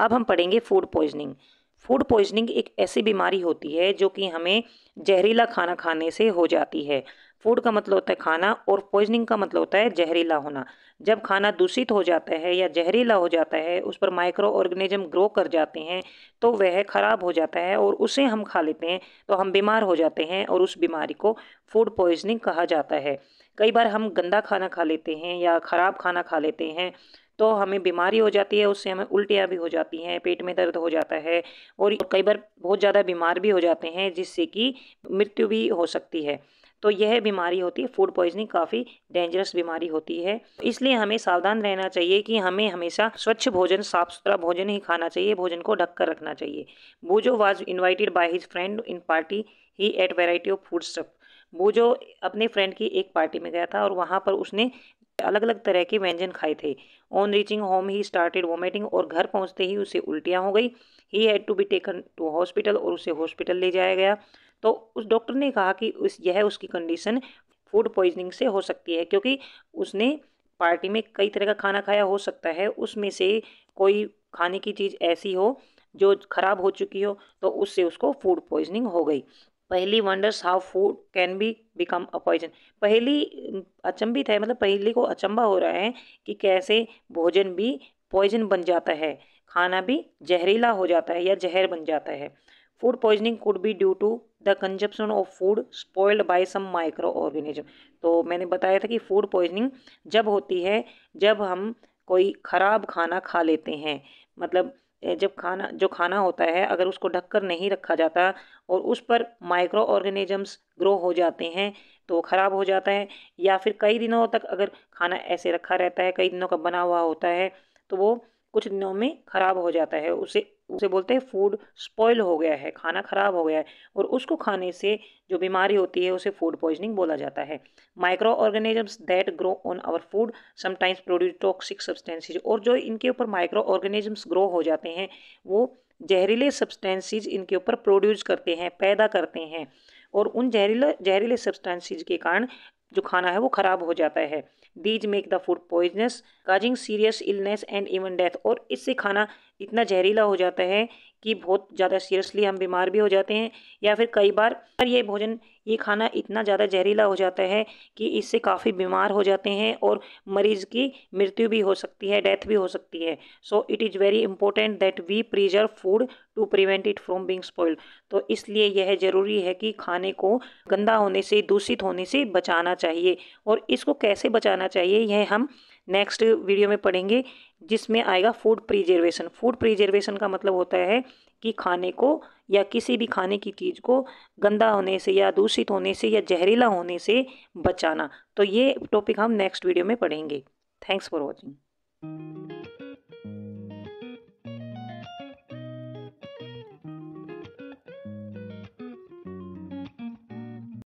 अब हम पढ़ेंगे फ़ूड पॉइजनिंग फ़ूड पॉइजनिंग एक ऐसी बीमारी होती है जो कि हमें जहरीला खाना खाने से हो जाती है. फ़ूड का मतलब होता है खाना और पॉइजनिंग का मतलब होता है जहरीला होना. जब खाना दूषित हो जाता है या जहरीला हो जाता है, उस पर माइक्रो ऑर्गेनिज्म ग्रो कर जाते हैं तो वह खराब हो जाता है और उसे हम खा लेते हैं तो हम बीमार हो जाते हैं और उस बीमारी को फ़ूड पॉइजनिंग कहा जाता है. कई बार हम गंदा खाना खा लेते हैं या ख़राब खाना खा लेते हैं तो हमें बीमारी हो जाती है, उससे हमें उल्टियाँ भी हो जाती हैं, पेट में दर्द हो जाता है और कई बार बहुत ज़्यादा बीमार भी हो जाते हैं, जिससे कि मृत्यु भी हो सकती है। तो यह बीमारी होती है फ़ूड पॉइजनिंग काफ़ी डेंजरस बीमारी होती है। इसलिए हमें सावधान रहना चाहिए कि हमें हमेशा स्वच्छ भोजन, साफ़ सुथरा भोजन ही खाना चाहिए, भोजन को ढक कर रखना चाहिए। Bojo was invited by his friend in party he ate variety of food stuff Bojo अपने फ्रेंड की एक पार्टी में गया था और वहाँ पर उसने अलग अलग तरह के व्यंजन खाए थे। On reaching home he started vomiting और घर पहुँचते ही उसे उल्टियाँ हो गई। He had to be taken to hospital और उसे हॉस्पिटल ले जाया गया। तो उस डॉक्टर ने कहा कि उस यह उसकी कंडीशन फ़ूड पॉइजनिंग से हो सकती है, क्योंकि उसने पार्टी में कई तरह का खाना खाया हो सकता है। उसमें से कोई खाने की चीज़ ऐसी हो जो ख़राब हो चुकी हो तो उससे उसको फ़ूड पॉइजनिंग हो गई। Paheli wonders how food can be become a poison Paheli अचंभित है मतलब पहली को अचंबा हो रहा है कि कैसे भोजन भी पॉइजन बन जाता है। खाना भी जहरीला हो जाता है या जहर बन जाता है। Food poisoning could be due to the consumption of food spoiled by some microorganism तो मैंने बताया था कि फ़ूड पॉइजनिंग जब होती है, जब हम कोई ख़राब खाना खा लेते हैं मतलब जब खाना, जो खाना होता है, अगर उसको ढककर नहीं रखा जाता और उस पर माइक्रो ऑर्गेनिजम्स ग्रो हो जाते हैं तो ख़राब हो जाता है। या फिर कई दिनों तक अगर खाना ऐसे रखा रहता है, कई दिनों का बना हुआ होता है तो वो कुछ दिनों में ख़राब हो जाता है। उसे उसे बोलते हैं फ़ूड स्पॉइल हो गया है, खाना ख़राब हो गया है और उसको खाने से जो बीमारी होती है, उसे फ़ूड पॉइजनिंग बोला जाता है। Microorganisms that grow on our food sometimes produce toxic substances और जो इनके ऊपर माइक्रो ऑर्गेनिजम्स ग्रो हो जाते हैं, वो जहरीले सब्सटेंसेज इनके ऊपर प्रोड्यूस करते हैं, पैदा करते हैं और उन जहरीले जहरीले सब्सटेंसेज के कारण जो खाना है वो ख़राब हो जाता है। These make the food poisonous causing serious illness and even death और इससे खाना इतना जहरीला हो जाता है कि बहुत ज़्यादा सीरियसली हम बीमार भी हो जाते हैं या फिर कई बार ये भोजन, ये खाना इतना ज़्यादा जहरीला हो जाता है कि इससे काफ़ी बीमार हो जाते हैं और मरीज़ की मृत्यु भी हो सकती है, डेथ भी हो सकती है। So it is very important that we preserve food to prevent it from being spoiled तो इसलिए यह ज़रूरी है कि खाने को गंदा होने से, दूषित होने से बचाना चाहिए। और इसको कैसे बचाना चाहिए, यह हम नेक्स्ट वीडियो में पढ़ेंगे, जिसमें आएगा फ़ूड प्रिजर्वेशन फ़ूड प्रिजर्वेशन का मतलब होता है कि खाने को या किसी भी खाने की चीज़ को गंदा होने से या दूषित होने से या जहरीला होने से बचाना. तो ये टॉपिक हम नेक्स्ट वीडियो में पढ़ेंगे. Thanks for watching